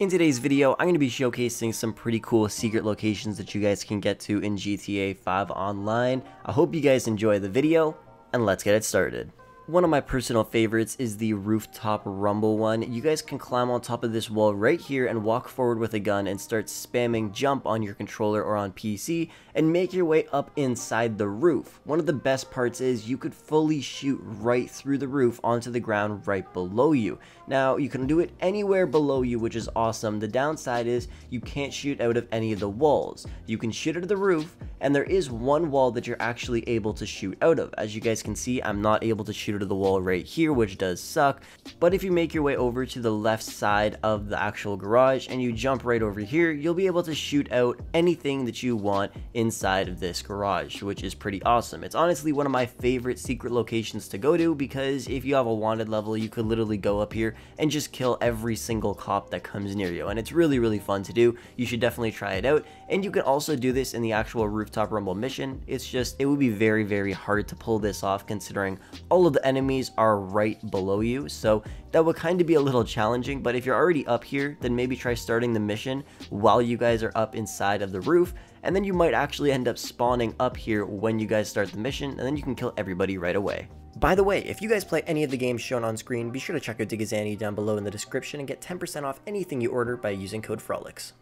In today's video, I'm going to be showcasing some pretty cool secret locations that you guys can get to in GTA 5 Online. I hope you guys enjoy the video, and let's get it started. One of my personal favorites is the rooftop rumble one. You guys can climb on top of this wall right here and walk forward with a gun and start spamming jump on your controller or on PC and make your way up inside the roof. One of the best parts is you could fully shoot right through the roof onto the ground right below you. Now you can do it anywhere below you which is awesome. The downside is you can't shoot out of any of the walls. You can shoot out of the roof and there is one wall that you're actually able to shoot out of. As you guys can see I'm not able to shoot to the wall right here, which does suck. But if you make your way over to the left side of the actual garage and you jump right over here, you'll be able to shoot out anything that you want inside of this garage, which is pretty awesome. It's honestly one of my favorite secret locations to go to because if you have a wanted level, you could literally go up here and just kill every single cop that comes near you. And it's really, really fun to do. You should definitely try it out. And you can also do this in the actual rooftop rumble mission. It's just, it would be very, very hard to pull this off considering all of the enemies are right below you, so that would kind of be a little challenging, but if you're already up here, then maybe try starting the mission while you guys are up inside of the roof, and then you might actually end up spawning up here when you guys start the mission, and then you can kill everybody right away. By the way, if you guys play any of the games shown on screen, be sure to check out DigiZani down below in the description and get 10% off anything you order by using code FROLICKZ.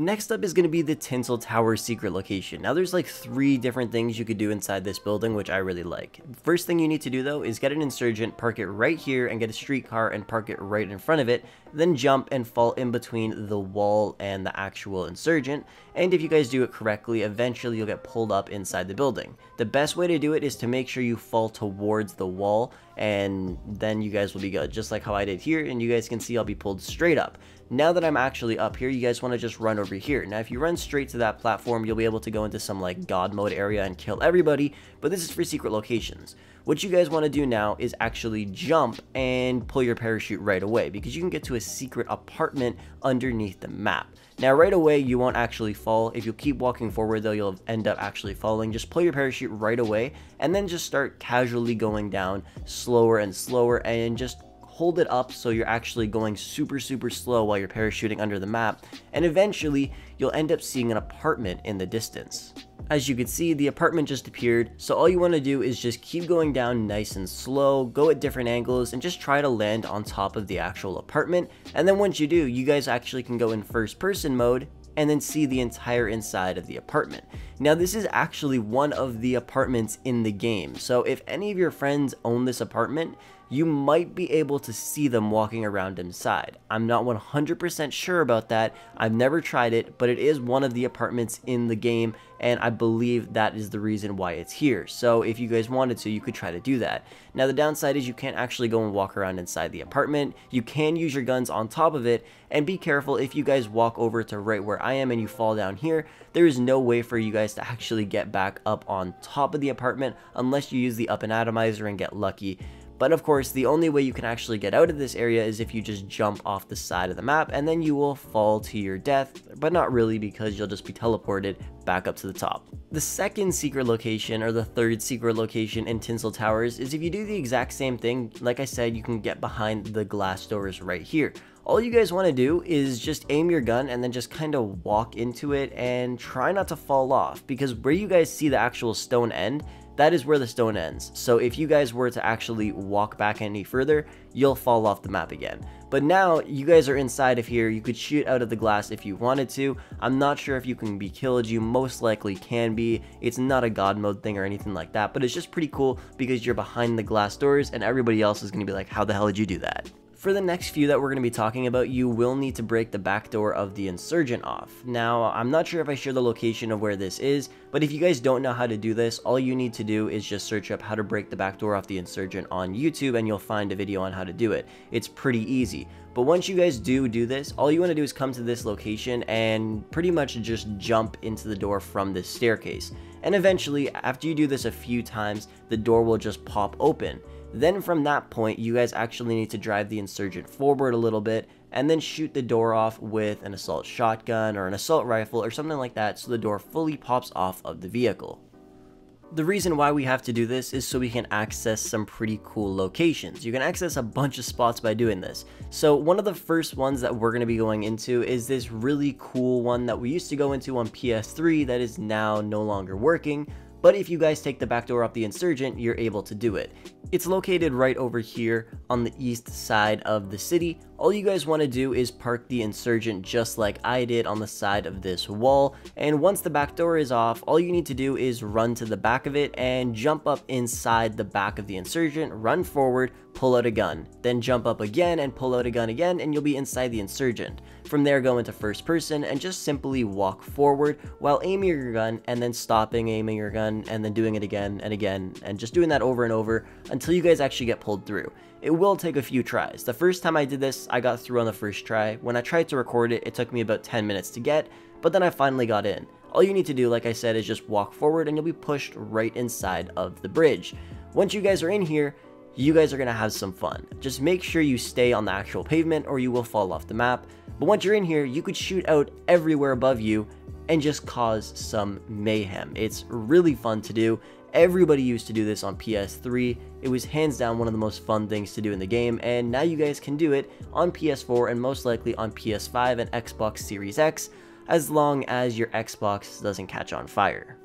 Next up is going to be the Tinsel Tower secret location. Now there's like three different things you could do inside this building, which I really like. First thing you need to do though is get an insurgent, park it right here, and get a streetcar and park it right in front of it, then jump and fall in between the wall and the actual insurgent, and if you guys do it correctly, eventually you'll get pulled up inside the building. The best way to do it is to make sure you fall towards the wall, and then you guys will be good, just like how I did here, and you guys can see I'll be pulled straight up. Now that I'm actually up here, you guys want to just run over here. Now, if you run straight to that platform, you'll be able to go into some like god mode area and kill everybody, but this is for secret locations. What you guys want to do now is actually jump and pull your parachute right away because you can get to a secret apartment underneath the map. Now right away you won't actually fall. If you keep walking forward though you'll end up actually falling. Just pull your parachute right away and then just start casually going down slower and slower and just hold it up so you're actually going super, super slow while you're parachuting under the map, and eventually you'll end up seeing an apartment in the distance. As you can see, the apartment just appeared, so all you want to do is just keep going down nice and slow, go at different angles, and just try to land on top of the actual apartment, and then once you do, you guys actually can go in first person mode, and then see the entire inside of the apartment. Now this is actually one of the apartments in the game, so if any of your friends own this apartment, you might be able to see them walking around inside. I'm not 100% sure about that, I've never tried it, but it is one of the apartments in the game, and I believe that is the reason why it's here. So if you guys wanted to, you could try to do that. Now the downside is you can't actually go and walk around inside the apartment, you can use your guns on top of it, and be careful if you guys walk over to right where I am and you fall down here, there is no way for you guys to actually get back up on top of the apartment unless you use the Up-n-Atomizer and get lucky. But of course, the only way you can actually get out of this area is if you just jump off the side of the map and then you will fall to your death, but not really because you'll just be teleported back up to the top. The second secret location, or the third secret location in Tinsel Towers, is if you do the exact same thing, like I said, you can get behind the glass doors right here. All you guys want to do is just aim your gun and then just kind of walk into it and try not to fall off because where you guys see the actual stone end, that is where the stone ends. So if you guys were to actually walk back any further, you'll fall off the map again. But now you guys are inside of here, you could shoot out of the glass if you wanted to. I'm not sure if you can be killed, you most likely can be. It's not a god mode thing or anything like that, but it's just pretty cool because you're behind the glass doors and everybody else is going to be like, how the hell did you do that? For the next few that we're going to be talking about, you will need to break the back door of the Insurgent off. Now, I'm not sure if I share the location of where this is, but if you guys don't know how to do this, all you need to do is just search up how to break the back door off the Insurgent on YouTube and you'll find a video on how to do it. It's pretty easy. But once you guys do do this, all you want to do is come to this location and pretty much just jump into the door from this staircase. And eventually, after you do this a few times, the door will just pop open. Then from that point, you guys actually need to drive the insurgent forward a little bit and then shoot the door off with an assault shotgun or an assault rifle or something like that so the door fully pops off of the vehicle. The reason why we have to do this is so we can access some pretty cool locations. You can access a bunch of spots by doing this. So one of the first ones that we're going to be going into is this really cool one that we used to go into on PS3 that is now no longer working, but if you guys take the back door up the Insurgent, you're able to do it. It's located right over here on the east side of the city. All you guys want to do is park the Insurgent just like I did on the side of this wall, and once the back door is off, all you need to do is run to the back of it and jump up inside the back of the Insurgent, run forward, pull out a gun, then jump up again and pull out a gun again, and you'll be inside the Insurgent. From there, go into first person and just simply walk forward while aiming your gun and then stopping aiming your gun and then doing it again and again and just doing that over and over until you guys actually get pulled through. It will take a few tries. The first time I did this, I got through on the first try. When I tried to record it, it took me about 10 minutes to get, but then I finally got in. All you need to do, like I said, is just walk forward and you'll be pushed right inside of the bridge. Once you guys are in here, you guys are to have some fun. Just make sure you stay on the actual pavement or you will fall off the map. But once you're in here, you could shoot out everywhere above you and just cause some mayhem. It's really fun to do. Everybody used to do this on PS3. It was hands down one of the most fun things to do in the game, and now you guys can do it on PS4 and most likely on PS5 and Xbox Series X, as long as your Xbox doesn't catch on fire.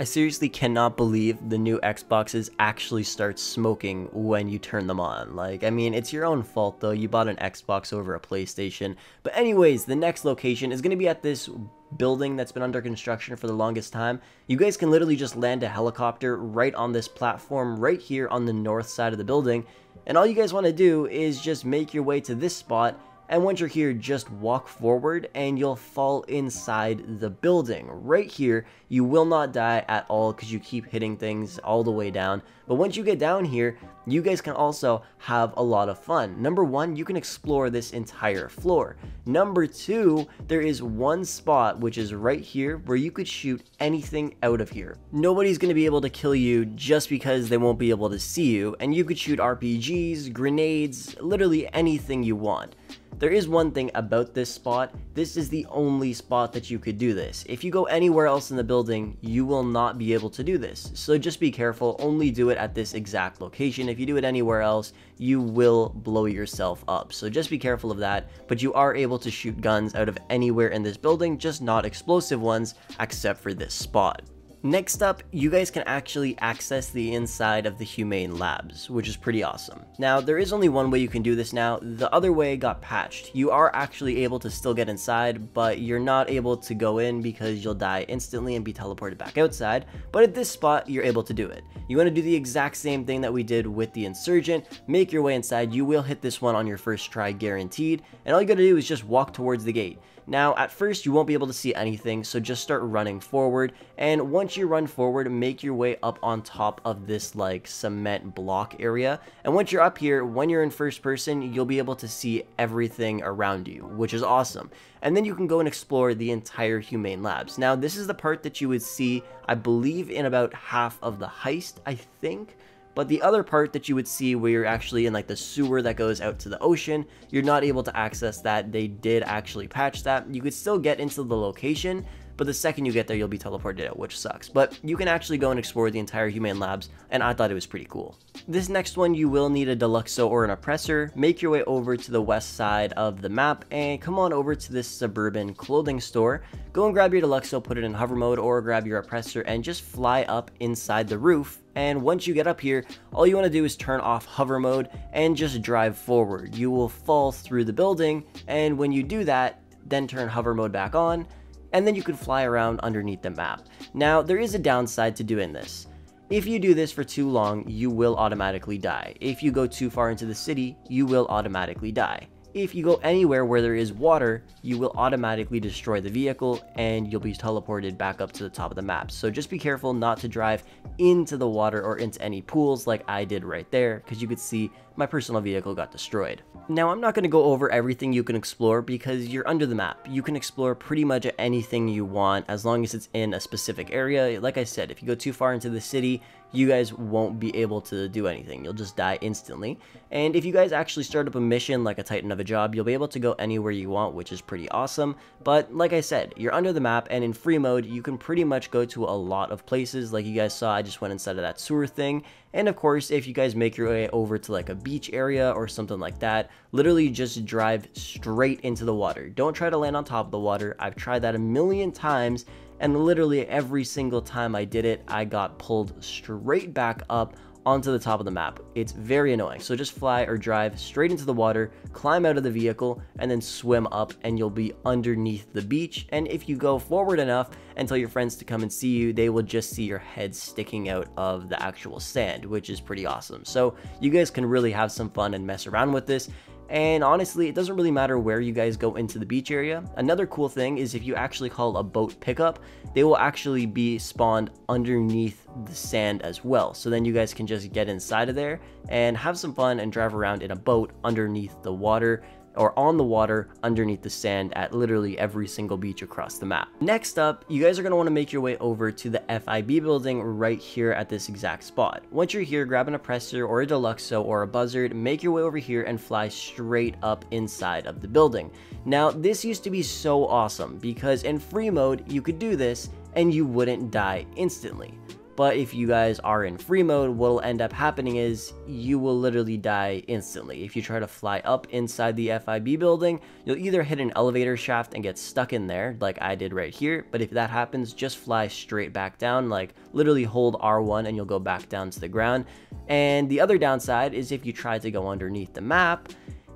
I seriously cannot believe the new Xboxes actually start smoking when you turn them on. Like, I mean, it's your own fault though, you bought an Xbox over a PlayStation. But anyways, the next location is going to be at this building that's been under construction for the longest time. You guys can literally just land a helicopter right on this platform right here on the north side of the building. And all you guys want to do is just make your way to this spot and once you're here, just walk forward and you'll fall inside the building. Right here, you will not die at all because you keep hitting things all the way down. But once you get down here, you guys can also have a lot of fun. Number one, you can explore this entire floor. Number two, there is one spot, which is right here, where you could shoot anything out of here. Nobody's going to be able to kill you just because they won't be able to see you, and you could shoot RPGs, grenades, literally anything you want. There is one thing about this spot, this is the only spot that you could do this. If you go anywhere else in the building, you will not be able to do this. So just be careful, only do it at this exact location. If you do it anywhere else, you will blow yourself up. So just be careful of that, but you are able to shoot guns out of anywhere in this building, just not explosive ones, except for this spot. Next up, you guys can actually access the inside of the Humane Labs, which is pretty awesome. Now, there is only one way you can do this now, the other way got patched. You are actually able to still get inside, but you're not able to go in because you'll die instantly and be teleported back outside, but at this spot, you're able to do it. You want to do the exact same thing that we did with the Insurgent, make your way inside, you will hit this one on your first try guaranteed, and all you gotta do is just walk towards the gate. Now, at first, you won't be able to see anything, so just start running forward, and once you run forward, make your way up on top of this, like, cement block area, and once you're up here, when you're in first person, you'll be able to see everything around you, which is awesome. And then you can go and explore the entire Humane Labs. Now, this is the part that you would see, I believe, in about half of the heist, I think, but the other part that you would see where you're actually in like the sewer that goes out to the ocean, you're not able to access that. They did actually patch that. You could still get into the location, but the second you get there, you'll be teleported out, which sucks. But you can actually go and explore the entire Humane Labs, and I thought it was pretty cool. This next one, you will need a Deluxo or an Oppressor. Make your way over to the west side of the map, and come on over to this suburban clothing store. Go and grab your Deluxo, put it in hover mode, or grab your Oppressor, and just fly up inside the roof. And once you get up here, all you want to do is turn off hover mode and just drive forward. You will fall through the building, and when you do that, then turn hover mode back on, and then you can fly around underneath the map. Now, there is a downside to doing this. If you do this for too long, you will automatically die. If you go too far into the city, you will automatically die. If you go anywhere where there is water, you will automatically destroy the vehicle and you'll be teleported back up to the top of the map. So just be careful not to drive into the water or into any pools like I did right there because you could see my personal vehicle got destroyed. Now I'm not going to go over everything you can explore because you're under the map. You can explore pretty much anything you want as long as it's in a specific area. Like I said, if you go too far into the city, you guys won't be able to do anything. You'll just die instantly. And if you guys actually start up a mission like a Titan of a job, you'll be able to go anywhere you want, which is pretty awesome. But like I said, you're under the map and in free mode, you can pretty much go to a lot of places. Like you guys saw, I just went inside of that sewer thing. And of course, if you guys make your way over to like a beach area or something like that, literally just drive straight into the water. Don't try to land on top of the water. I've tried that a million times and literally every single time I did it, I got pulled straight back up onto the top of the map. It's very annoying. So just fly or drive straight into the water, climb out of the vehicle, and then swim up and you'll be underneath the beach. And if you go forward enough and tell your friends to come and see you, they will just see your head sticking out of the actual sand, which is pretty awesome. So you guys can really have some fun and mess around with this. And honestly, it doesn't really matter where you guys go into the beach area. Another cool thing is if you actually call a boat pickup, they will actually be spawned underneath the sand as well. So then you guys can just get inside of there and have some fun and drive around in a boat underneath the water or on the water underneath the sand at literally every single beach across the map. Next up, you guys are going to want to make your way over to the FIB building right here at this exact spot. Once you're here, grab an oppressor or a deluxo or a buzzard, make your way over here and fly straight up inside of the building. Now, this used to be so awesome because in free mode, you could do this and you wouldn't die instantly. But if you guys are in free mode, what'll end up happening is you will literally die instantly. If you try to fly up inside the FIB building, you'll either hit an elevator shaft and get stuck in there, like I did right here. But if that happens, just fly straight back down, like literally hold R1 and you'll go back down to the ground. And the other downside is if you try to go underneath the map,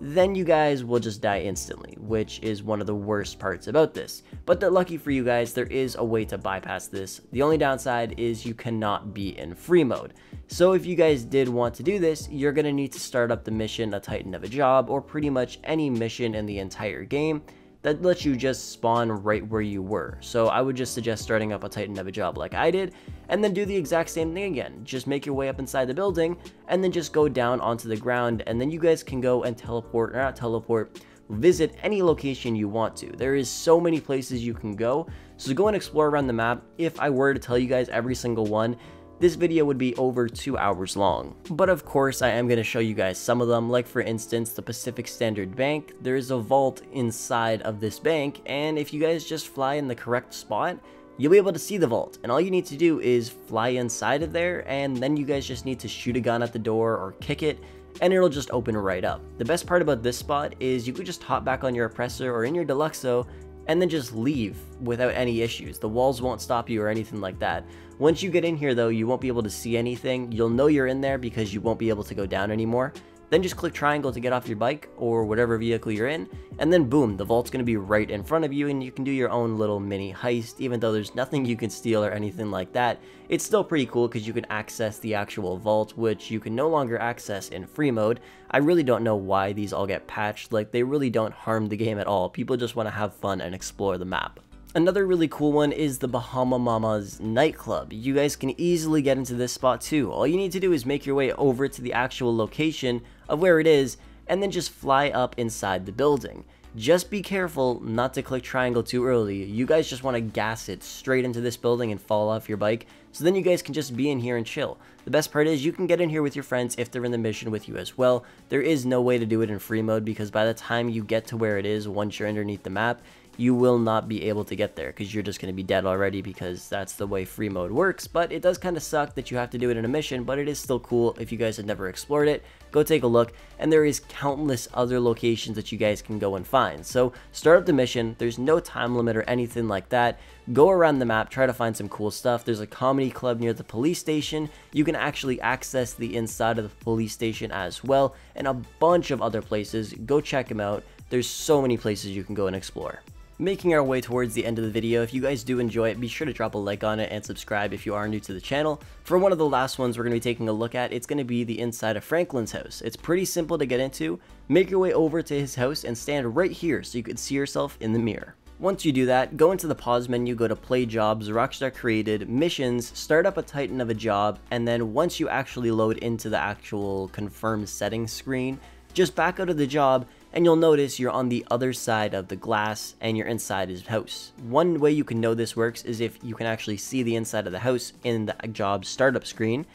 then you guys will just die instantly, which is one of the worst parts about this. But lucky for you guys, there is a way to bypass this. The only downside is you cannot be in free mode. So if you guys did want to do this, you're to need to start up the mission A Titan of a Job, or pretty much any mission in the entire game, that lets you just spawn right where you were. So I would just suggest starting up a Titan of a job like I did, and then do the exact same thing again. Just make your way up inside the building, and then just go down onto the ground, and then you guys can go and teleport, or not teleport, visit any location you want to. There is so many places you can go, so go and explore around the map. If I were to tell you guys every single one, this video would be over 2 hours long. But of course I am going to show you guys some of them, like for instance the Pacific Standard Bank. There is a vault inside of this bank and if you guys just fly in the correct spot, you'll be able to see the vault. And all you need to do is fly inside of there and then you guys just need to shoot a gun at the door or kick it and it'll just open right up. The best part about this spot is you could just hop back on your oppressor or in your deluxo and then just leave without any issues. The walls won't stop you or anything like that. Once you get in here though, you won't be able to see anything. You'll know you're in there because you won't be able to go down anymore. Then just click triangle to get off your bike or whatever vehicle you're in, and then boom, the vault's to be right in front of you and you can do your own little mini heist, even though there's nothing you can steal or anything like that. It's still pretty cool because you can access the actual vault, which you can no longer access in free mode. I really don't know why these all get patched, like they really don't harm the game at all. People just want to have fun and explore the map. Another really cool one is the Bahama Mamas nightclub. You guys can easily get into this spot too. All you need to do is make your way over to the actual location of where it is and then just fly up inside the building. Just be careful not to click triangle too early. You guys just want to gas it straight into this building and fall off your bike, so then you guys can just be in here and chill. The best part is you can get in here with your friends if they're in the mission with you as well. There is no way to do it in free mode because by the time you get to where it is once you're underneath the map, you will not be able to get there because you're just going to be dead already because that's the way free mode works. But it does kind of suck that you have to do it in a mission, but it is still cool if you guys have never explored it. Go take a look, and there is countless other locations that you guys can go and find. So start up the mission. There's no time limit or anything like that. Go around the map, try to find some cool stuff. There's a comedy club near the police station. You can actually access the inside of the police station as well, and a bunch of other places. Go check them out. There's so many places you can go and explore. Making our way towards the end of the video, if you guys do enjoy it, be sure to drop a like on it and subscribe if you are new to the channel. For one of the last ones we're going to be taking a look at, it's going to be the inside of Franklin's house. It's pretty simple to get into. Make your way over to his house and stand right here so you can see yourself in the mirror. Once you do that, go into the pause menu, go to play jobs, Rockstar created, missions, start up a titan of a job, and then once you actually load into the actual confirm settings screen, just back out of the job and you'll notice you're on the other side of the glass and you're inside his house. One way you can know this works is if you can actually see the inside of the house in the job startup screen,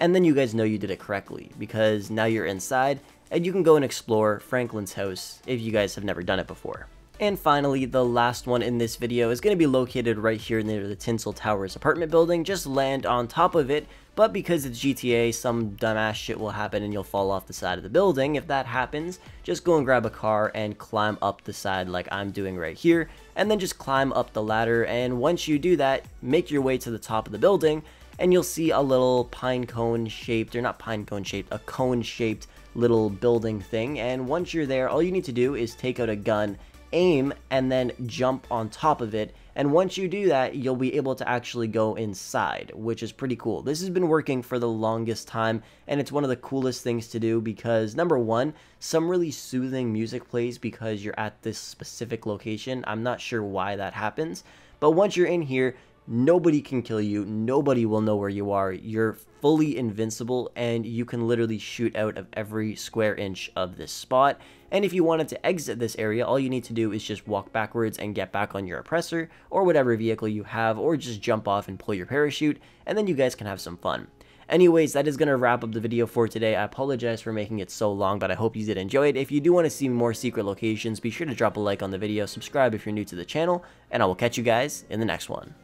and then you guys know you did it correctly because now you're inside and you can go and explore Franklin's house if you guys have never done it before. And finally, the last one in this video is going to be located right here near the Tinsel Towers apartment building. Just land on top of it, but because it's GTA, some dumbass shit will happen and you'll fall off the side of the building. If that happens, just go and grab a car and climb up the side like I'm doing right here, and then just climb up the ladder, and once you do that, make your way to the top of the building, and you'll see a little pine cone shaped, or not pine cone shaped, a cone shaped little building thing, and once you're there, all you need to do is take out a gun aim and then jump on top of it. And once you do that, you'll be able to actually go inside, which is pretty cool. This has been working for the longest time, and it's one of the coolest things to do because, number one, some really soothing music plays because you're at this specific location. I'm not sure why that happens, but once you're in here, Nobody can kill you. Nobody will know where you are. You're fully invincible and you can literally shoot out of every square inch of this spot. And if you wanted to exit this area, all you need to do is just walk backwards and get back on your oppressor or whatever vehicle you have or just jump off and pull your parachute and then you guys can have some fun. Anyways, that is going to wrap up the video for today. I apologize for making it so long, but I hope you did enjoy it. If you do want to see more secret locations, be sure to drop a like on the video, subscribe if you're new to the channel, and I will catch you guys in the next one.